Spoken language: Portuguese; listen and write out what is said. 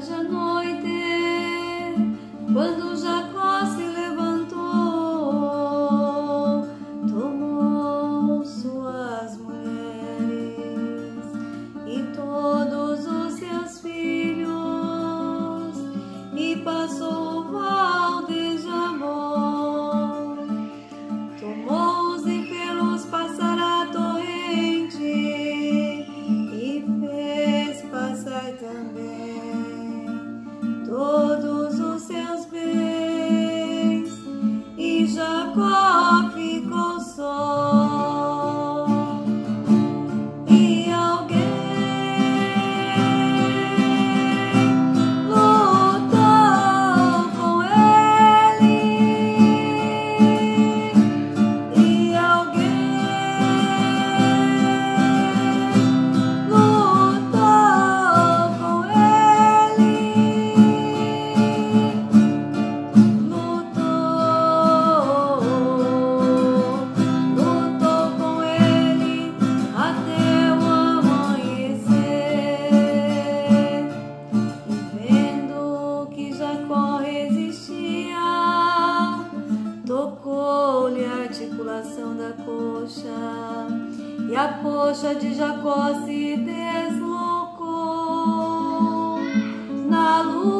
já noite, quando articulação da coxa, e a coxa de Jacó se deslocou na luz.